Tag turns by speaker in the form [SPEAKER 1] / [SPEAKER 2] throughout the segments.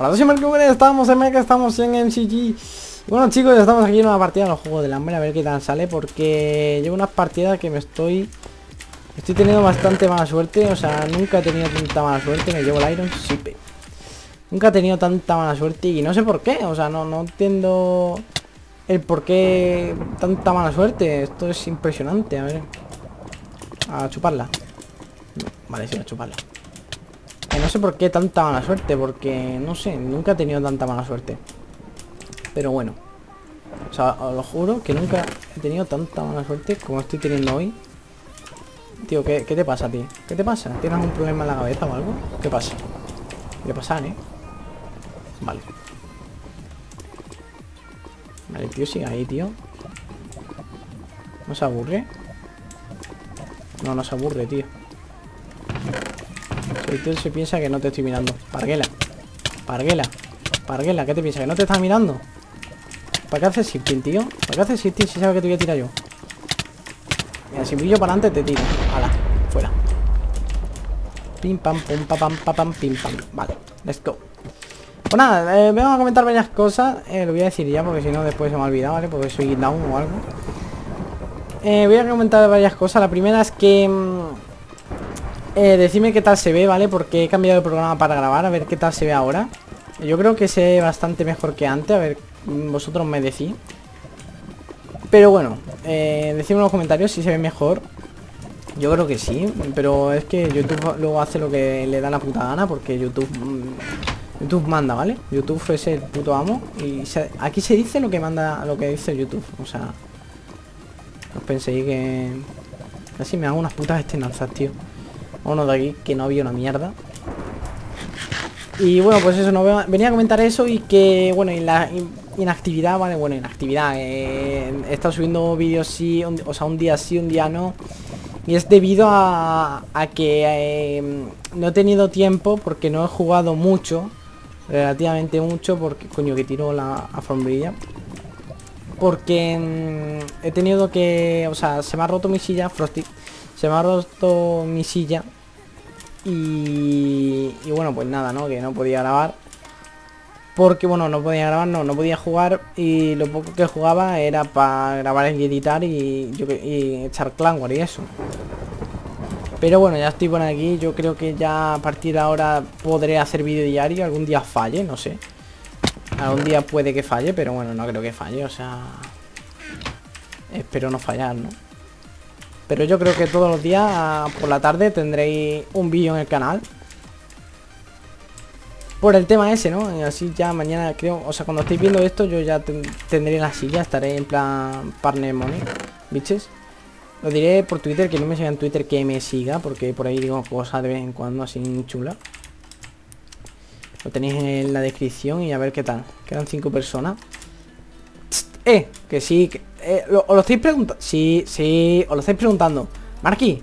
[SPEAKER 1] Hola, soy Marco estamos en Mecha, estamos en MCG Bueno chicos, estamos aquí en una partida de los Juegos del Hambre A ver qué tal sale, porque llevo unas partidas que me estoy... Estoy teniendo bastante mala suerte, o sea, nunca he tenido tanta mala suerte Me llevo el Iron Sipe. Nunca he tenido tanta mala suerte y no sé por qué, o sea, no, no entiendo el por qué tanta mala suerte Esto es impresionante, a ver. A chuparla. Vale, sí, a chuparla no sé por qué tanta mala suerte, porque no sé, nunca he tenido tanta mala suerte. Pero bueno. O sea, os lo juro que nunca he tenido tanta mala suerte como estoy teniendo hoy. Tío, ¿qué, te pasa ti? ¿Qué te pasa? ¿Tienes un problema en la cabeza o algo? ¿Qué pasa? ¿Qué pasa, eh? Vale. Vale, tío, sigue ahí, tío. ¿No se aburre? No, no se aburre, tío. Tú se piensa que no te estoy mirando. Parguela. Parguela. Parguela, ¿qué te piensas? ¿Que no te estás mirando? ¿Para qué haces shifting, tío? ¿Para qué haces shifting si sabes que te voy a tirar yo? Mira, si brillo para adelante te tiro. Hala, fuera. Pim pam, pum, pa pam, pa pam, pim pam. Vale, let's go. Pues nada, eh, vamos a comentar varias cosas. Eh, lo voy a decir ya porque si no después se me ha olvidado, ¿vale? Porque soy down o algo. Eh, voy a comentar varias cosas. La primera es que... Mm, eh, decidme qué tal se ve, ¿vale? Porque he cambiado el programa para grabar, a ver qué tal se ve ahora. Yo creo que se ve bastante mejor que antes, a ver, vosotros me decís. Pero bueno, eh, decidme en los comentarios si se ve mejor. Yo creo que sí, pero es que YouTube luego hace lo que le da la puta gana porque YouTube... Mm, YouTube manda, ¿vale? YouTube es el puto amo y aquí se dice lo que manda, lo que dice YouTube, o sea... Os penséis que... Casi me hago unas putas estenanzas, tío. Uno de aquí, que no había una mierda. Y bueno, pues eso, no venía a comentar eso y que, bueno, y la inactividad, ¿vale? Bueno, inactividad. Eh, he estado subiendo vídeos sí, o sea, un día sí, un día no. Y es debido a, que eh, no he tenido tiempo porque no he jugado mucho. Relativamente mucho porque, coño, que tiro la alfombrilla. Porque mm, he tenido que, o sea, se me ha roto mi silla, Frosty. Se me ha roto mi silla y, bueno, pues nada, ¿no? Que no podía grabar. Porque, bueno, no podía grabar, no, no podía jugar. Y lo poco que jugaba era para grabar y editar y, echar clan y eso. Pero bueno, ya estoy por aquí. Yo creo que ya a partir de ahora podré hacer vídeo diario. Algún día falle, no sé. Algún día puede que falle, pero bueno, no creo que falle. O sea... Espero no fallar, ¿no? Pero yo creo que todos los días por la tarde tendréis un vídeo en el canal. Por el tema ese, ¿no? Así ya mañana creo... O sea, cuando estéis viendo esto yo ya tendré la silla. Estaré en plan partner money. ¿Biches? Lo diré por Twitter, que no me siga en Twitter que me siga. Porque por ahí digo cosas de vez en cuando así chula. Lo tenéis en la descripción y a ver qué tal. Quedan cinco personas. Eh, que sí, que, eh, lo, ¿Os lo estáis preguntando? Sí, sí, os lo estáis preguntando. Marky,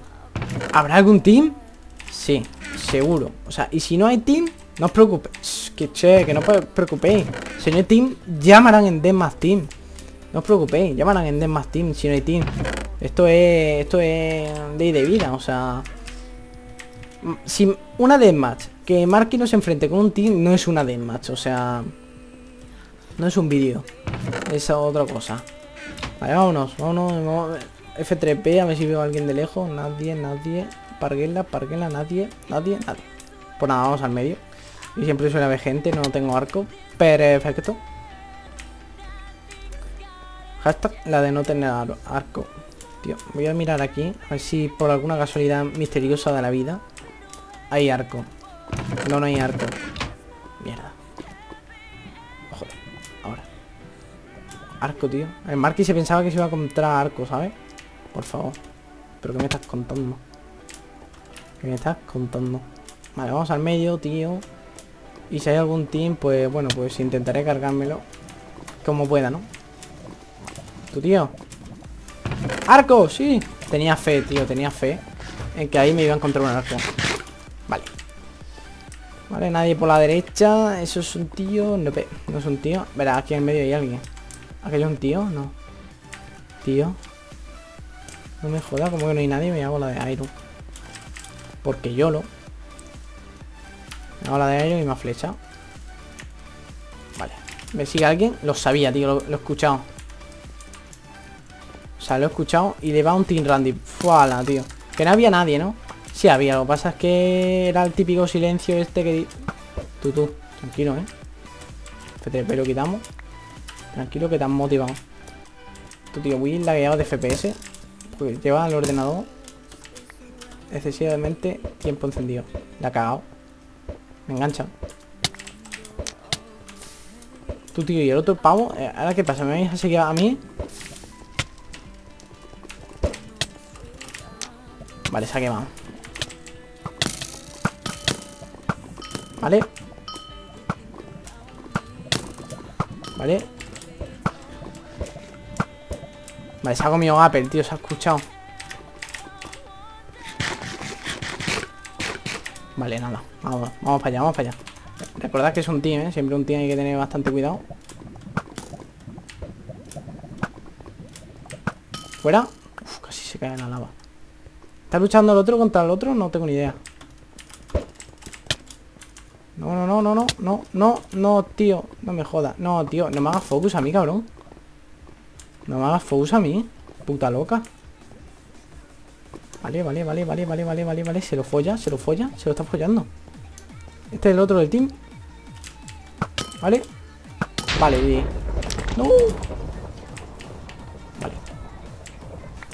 [SPEAKER 1] ¿habrá algún team? Sí, seguro. O sea, y si no hay team, no os preocupéis. Que che, que no os preocupéis. Si no hay team, llamarán en Deathmatch Team. No os preocupéis, llamarán en Deathmatch Team Si no hay team. Esto es, esto es de, de vida, o sea Si una Deathmatch Que Marky no se enfrente con un team No es una Deathmatch, o sea No es un vídeo Es otra cosa Vale, vámonos, vámonos, F3P, a ver si veo a alguien de lejos. Nadie, nadie. Parguela, parguela, nadie, nadie, nadie. Pues nada, vamos al medio. Y siempre suele haber gente, no tengo arco. Perfecto. Hashtag la de no tener arco. Tío, voy a mirar aquí. A ver si por alguna casualidad misteriosa de la vida hay arco. No, no hay arco. Arco, tío. El Marky se pensaba que se iba a encontrar arco, ¿sabes? Por favor. ¿Pero qué me estás contando? ¿Qué me estás contando? Vale, vamos al medio, tío. Y si hay algún team, pues bueno, pues intentaré cargármelo. Como pueda, ¿no? Tu tío. ¡Arco! ¡Sí! Tenía fe, tío, tenía fe. En que ahí me iba a encontrar un arco. Vale. Vale, nadie por la derecha. Eso es un tío. No, no es un tío. Verá, aquí en medio hay alguien. ¿Aquello es un tío? No. Tío. No me joda, como que no hay nadie, me hago la de Iron. Porque yo lo. Me hago la de Iron y me ha flechado. ¿Me sigue alguien? Lo sabía, tío, lo, he escuchado O sea, lo he escuchado Y le va un Team Randy Fuala, tío Que no había nadie, ¿no? Sí había, lo que pasa es que era el típico silencio este que... Tú, tú, tranquilo, ¿eh? FTP lo quitamos Tranquilo que te han motivado. Tú, tío, muy lagueado de FPS Pues lleva el ordenador Excesivamente tiempo encendido. La ha cagado Me engancha. Tú, tío, y el otro pavo eh, ¿Ahora qué pasa? ¿Me vais a seguir a mí? Vale, se ha quemado. Vale. Vale Vale, se ha comido Apple, tío, se ha escuchado. Vale, nada Vamos, vamos para allá, vamos para allá. Recordad que es un team, ¿eh? Siempre un team hay que tener bastante cuidado. Fuera Uf, casi se cae en la lava. ¿Está luchando el otro contra el otro? No tengo ni idea. No, no, no, no, no No, no, no, tío No me jodas. No, tío, no me hagas focus a mí, cabrón No me hagas focus a mí. Puta loca. Vale, vale, vale, vale, vale, vale, vale, vale. Se lo folla, se lo folla, se lo está follando. Este es el otro del team. Vale. Vale, No. Vale.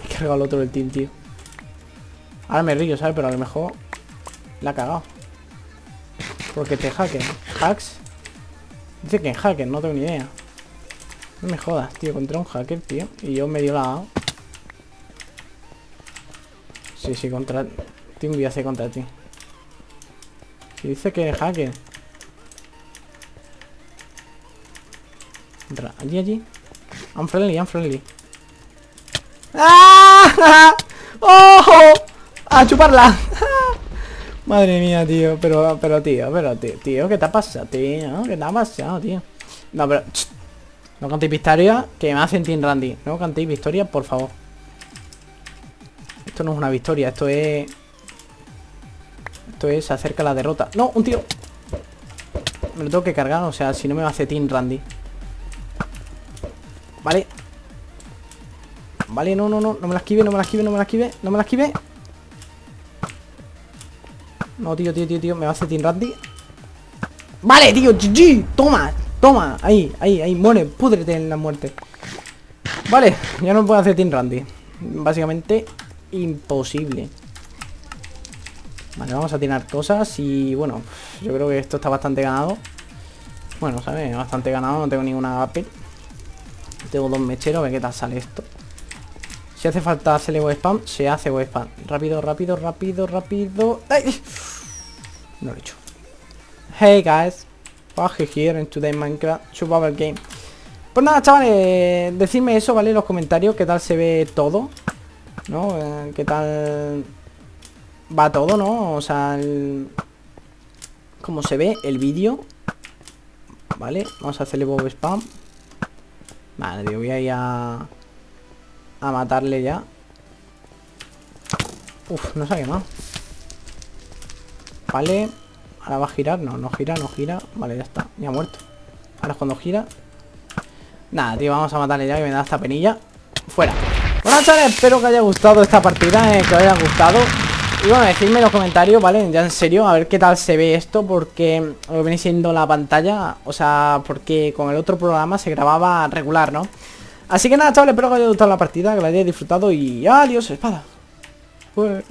[SPEAKER 1] He cargado el otro del team, tío. Ahora me río, ¿sabes? Pero a lo mejor La ha cagado. Porque te hacken Hacks. Dice que en hacker, no tengo ni idea No me jodas, tío Contra un hacker, tío Y yo medio la Sí, sí, contra ti un hacer contra ti Si dice que es hacker allí, allí. I'm friendly, I'm friendly. ¡Ah! ¡Oh! ¡A chuparla! Madre mía, tío. Pero, pero, tío, pero, tío, tío, ¿qué te ha pasado, tío? ¿Qué te ha pasado, tío? No, pero... No cantéis victoria, que me hacen Team Randy. No cantéis victoria, por favor. Esto no es una victoria, esto es... Esto es acerca la derrota. ¡No! ¡Un tío! Me lo tengo que cargar, o sea, si no me hacer Team Randy. Vale Vale, no, no, no No me la esquive, no me la esquive, no me la esquive No me la esquive No, tío, tío, tío, tío Me va a hacer Team Randy Vale, tío, GG Toma, toma Ahí, ahí, ahí Muere, púdrete en la muerte Vale, ya no puedo hacer Team Randy Básicamente Imposible Vale, vamos a tirar cosas Y bueno, yo creo que esto está bastante ganado Bueno, ¿sabes? Bastante ganado No tengo ninguna AP tengo dos mecheros, a ver qué tal sale esto. Si hace falta hacerle web spam, se hace web spam. Rápido, rápido, rápido, rápido. ¡Ay! No lo he hecho. Hey guys, Page here in today Minecraft Survival Game. Pues nada, chavales, decidme eso, ¿vale? En los comentarios, qué tal se ve todo. ¿No? Eh, ¿Qué tal va todo, no? O sea, el... cómo se ve el vídeo. Vale, vamos a hacerle web spam. Vale, voy a ir a... A matarle ya Uf, no se ha quemado Vale Ahora va a girar, no, no gira, no gira. Vale, ya está, ya ha muerto. Ahora es cuando gira. Nada, tío, vamos a matarle ya que me da esta penilla. Fuera. Bueno, chavales, espero que haya gustado esta partida eh, Que os haya gustado. Y bueno, decidme en los comentarios, ¿vale? Ya en serio, a ver qué tal se ve esto Porque lo venís siendo la pantalla O sea, porque con el otro programa se grababa regular, ¿no? Así que nada, chavales, espero que os haya gustado la partida Que la hayáis disfrutado y adiós, espada. Pues...